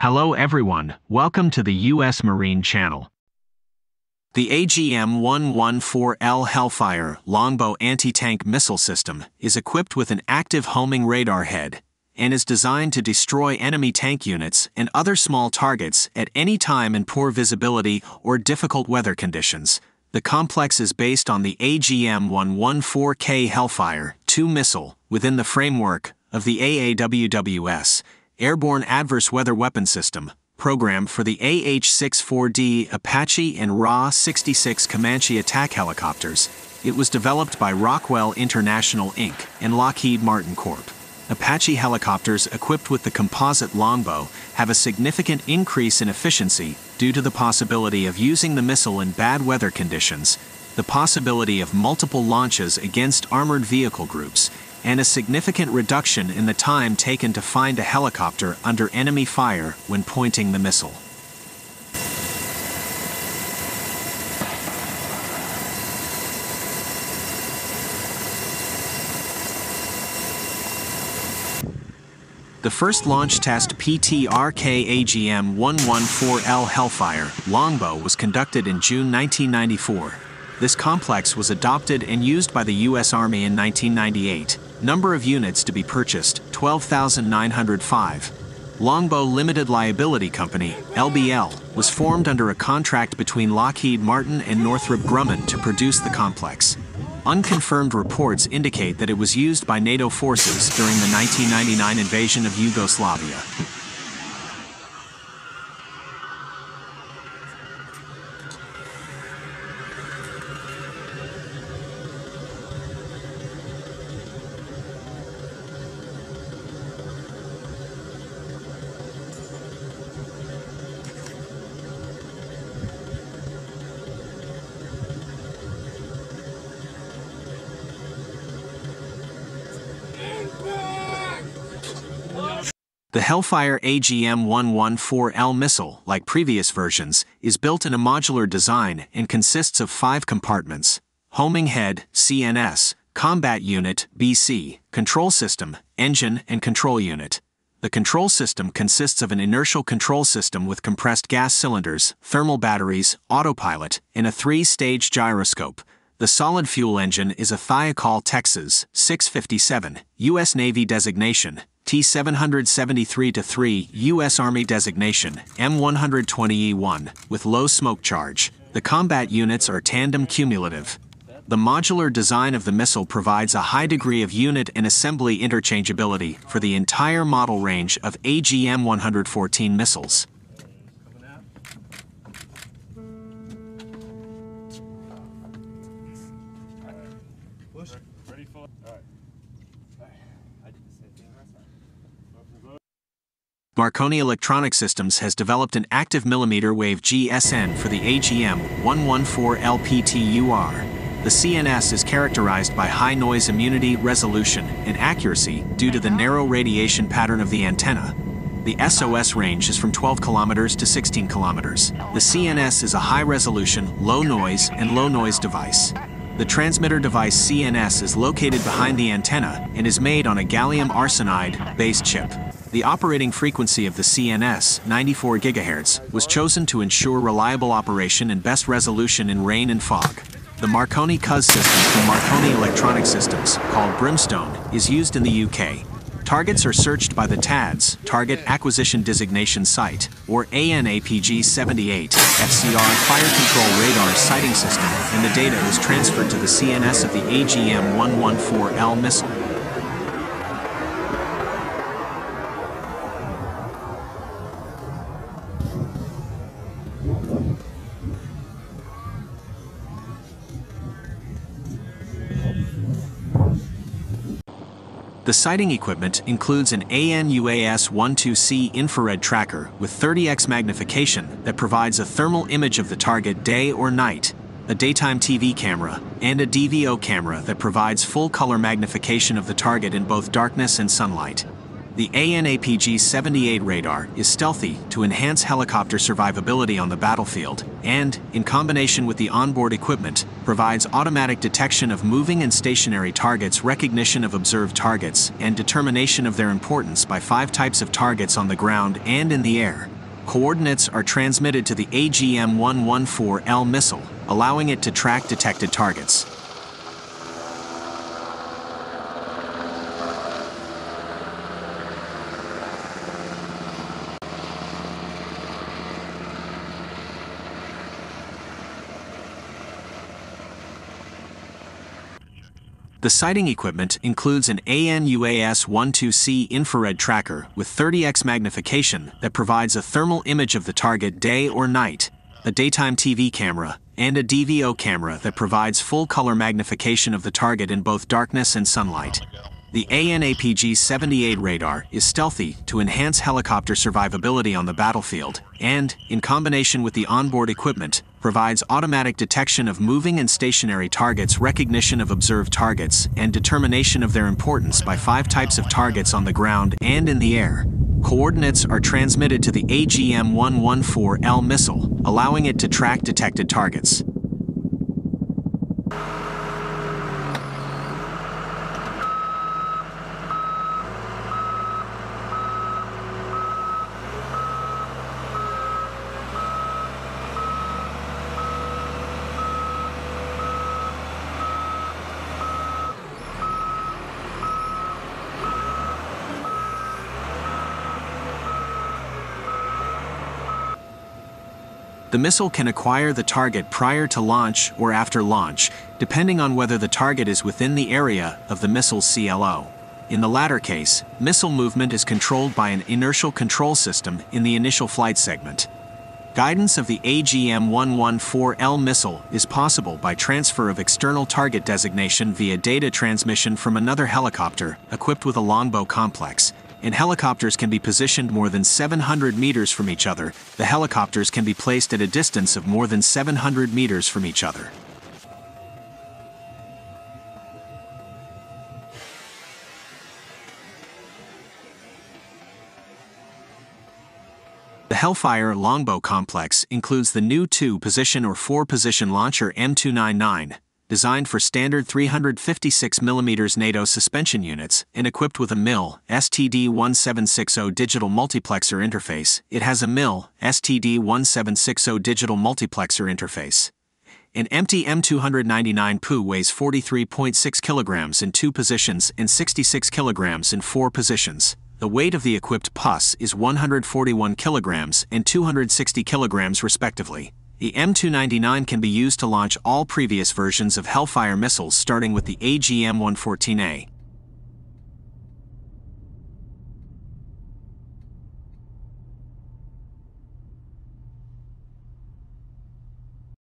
Hello everyone, welcome to the U.S. Marine Channel. The AGM-114L Hellfire Longbow anti-tank missile system is equipped with an active homing radar head and is designed to destroy enemy tank units and other small targets at any time in poor visibility or difficult weather conditions. The complex is based on the AGM-114K Hellfire 2 missile within the framework of the AAWWS Airborne Adverse Weather Weapon System, program for the AH-64D Apache and RAH-66 Comanche attack helicopters. It was developed by Rockwell International Inc. and Lockheed Martin Corp. Apache helicopters equipped with the composite longbow have a significant increase in efficiency due to the possibility of using the missile in bad weather conditions, the possibility of multiple launches against armored vehicle groups, and a significant reduction in the time taken to find a helicopter under enemy fire when pointing the missile. The first launch test PTRK AGM-114L Hellfire Longbow was conducted in June 1994. This complex was adopted and used by the U.S. Army in 1998. Number of units to be purchased 12,905. Longbow Limited Liability Company, LBL, was formed under a contract between Lockheed Martin and Northrop Grumman to produce the complex. Unconfirmed reports indicate that it was used by NATO forces during the 1999 invasion of Yugoslavia. The Hellfire AGM-114L missile, like previous versions, is built in a modular design and consists of five compartments. Homing head, CNS, combat unit, BC, control system, engine and control unit. The control system consists of an inertial control system with compressed gas cylinders, thermal batteries, autopilot, and a three-stage gyroscope. The solid fuel engine is a Thiokol Texas 657, U.S. Navy designation, T-773-3 U.S. Army designation, M120E1, with low smoke charge. The combat units are tandem cumulative. The modular design of the missile provides a high degree of unit and assembly interchangeability for the entire model range of AGM-114 missiles. Ready for all right. Marconi Electronic Systems has developed an active millimeter wave GSN for the AGM-114LPTUR. The CNS is characterized by high noise immunity, resolution, and accuracy due to the uh-huh. narrow radiation pattern of the antenna. The SOS range is from 12 kilometers to 16 kilometers. The CNS is a high resolution, low noise, and low noise device. The transmitter device CNS is located behind the antenna and is made on a gallium arsenide based chip. The operating frequency of the CNS, 94 GHz, was chosen to ensure reliable operation and best resolution in rain and fog. The Marconi CUS system from Marconi Electronic Systems, called Brimstone, is used in the UK. Targets are searched by the TADS, Target Acquisition Designation Sight, or AN/APG 78, FCR Fire Control Radar Sighting System, and the data is transferred to the CNS of the AGM 114L missile. The sighting equipment includes an AN/UAS-12C infrared tracker with 30x magnification that provides a thermal image of the target day or night, a daytime TV camera, and a DVO camera that provides full color magnification of the target in both darkness and sunlight. The AN/APG-78 radar is stealthy to enhance helicopter survivability on the battlefield and, in combination with the onboard equipment, provides automatic detection of moving and stationary targets, recognition of observed targets, and determination of their importance by five types of targets on the ground and in the air. Coordinates are transmitted to the AGM-114L missile, allowing it to track detected targets. The sighting equipment includes an AN/UAS-12C infrared tracker with 30x magnification that provides a thermal image of the target day or night, a daytime TV camera, and a DVO camera that provides full-color magnification of the target in both darkness and sunlight. The AN/APG-78 radar is stealthy to enhance helicopter survivability on the battlefield and, in combination with the onboard equipment, provides automatic detection of moving and stationary targets, recognition of observed targets, and determination of their importance by five types of targets on the ground and in the air. Coordinates are transmitted to the AGM-114L missile, allowing it to track detected targets. The missile can acquire the target prior to launch or after launch, depending on whether the target is within the area of the missile's CLO. In the latter case, missile movement is controlled by an inertial control system in the initial flight segment. Guidance of the AGM-114L missile is possible by transfer of external target designation via data transmission from another helicopter equipped with a longbow complex, and helicopters can be positioned more than 700 meters from each other, the helicopters can be placed at a distance of more than 700 meters from each other. The Hellfire Longbow Complex includes the new 2-position or 4-position launcher M299, designed for standard 356mm NATO suspension units and equipped with a MIL STD1760 digital multiplexer interface. It has a MIL STD1760 digital multiplexer interface. An empty M299 PU weighs 43.6 kilograms in two positions and 66 kilograms in four positions. The weight of the equipped PUS is 141 kilograms and 260 kilograms respectively. The M299 can be used to launch all previous versions of Hellfire missiles starting with the AGM-114A.